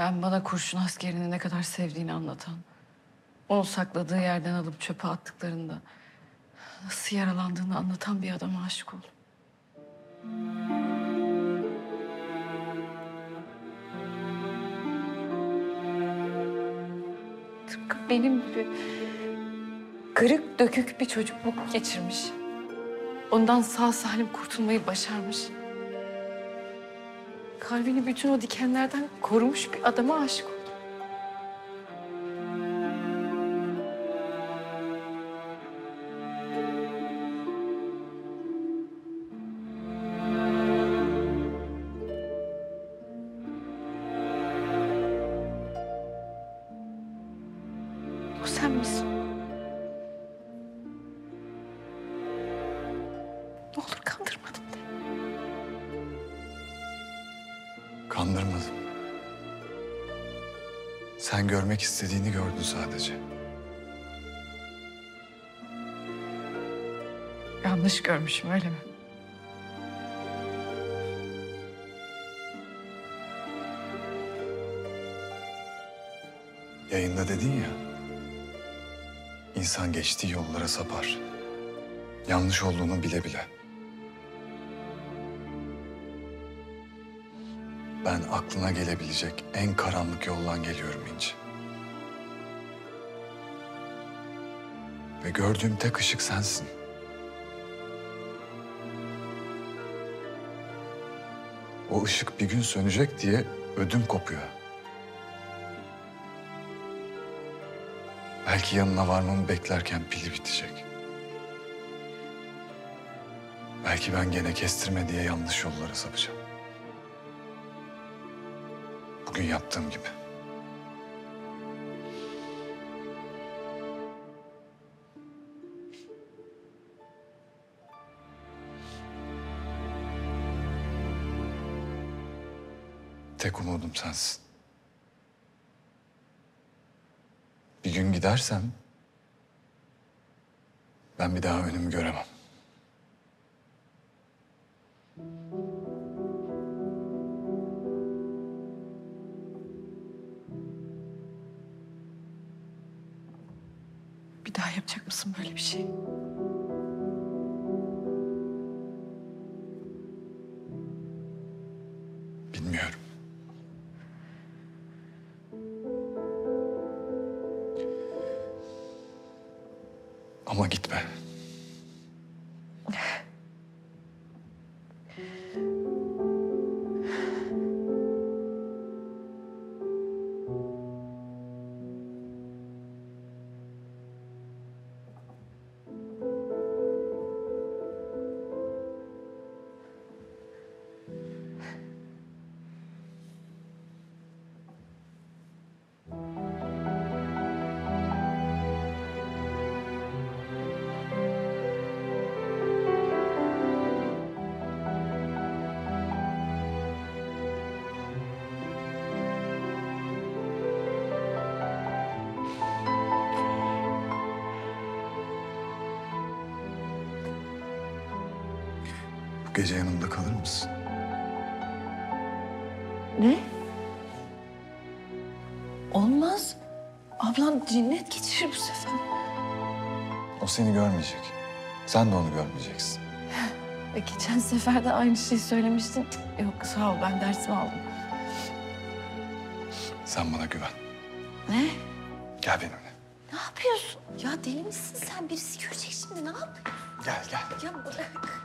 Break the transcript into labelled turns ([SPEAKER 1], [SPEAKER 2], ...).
[SPEAKER 1] Ben bana kurşun askerini ne kadar sevdiğini anlatan. Onu sakladığı yerden alıp çöpe attıklarında nasıl yaralandığını anlatan bir adama aşık oldum. Tıpkı benim gibi kırık dökük bir çocukluk geçirmiş. Ondan sağ salim kurtulmayı başarmış. Kalbini bütün o dikenlerden korumuş bir adama aşık oldum. O sen misin? Kandırmadım.
[SPEAKER 2] Sen görmek istediğini gördün sadece.
[SPEAKER 1] Yanlış görmüşüm öyle mi?
[SPEAKER 2] Yayında dedin ya. İnsan geçtiği yollara sapar. Yanlış olduğunu bile bile. Ben aklına gelebilecek en karanlık yoldan geliyorum İnci. Ve gördüğüm tek ışık sensin. O ışık bir gün sönecek diye ödüm kopuyor. Belki yanına varmamı beklerken pili bitecek. Belki ben gene kestirme diye yanlış yollara sapacağım. Bugün yaptığım gibi. Tek umudum sensin. Bir gün gidersem ben bir daha önümü göremem.
[SPEAKER 1] Daha yapacak mısın böyle bir şey?
[SPEAKER 2] Bilmiyorum. Ama gitme. Bu gece yanımda kalır mısın?
[SPEAKER 1] Ne? Olmaz. Ablan cinnet geçirir bu sefer.
[SPEAKER 2] O seni görmeyecek. Sen de onu görmeyeceksin.
[SPEAKER 1] E, geçen sefer de aynı şeyi söylemiştin. Yok sağ ol ben dersimi aldım.
[SPEAKER 2] Sen bana güven.
[SPEAKER 1] Ne?
[SPEAKER 2] Gel benimle.
[SPEAKER 1] Ne yapıyorsun? Ya deli misin sen? Birisi görecek şimdi ne yapıyorsun?
[SPEAKER 2] Gel gel.
[SPEAKER 1] Ya bırak.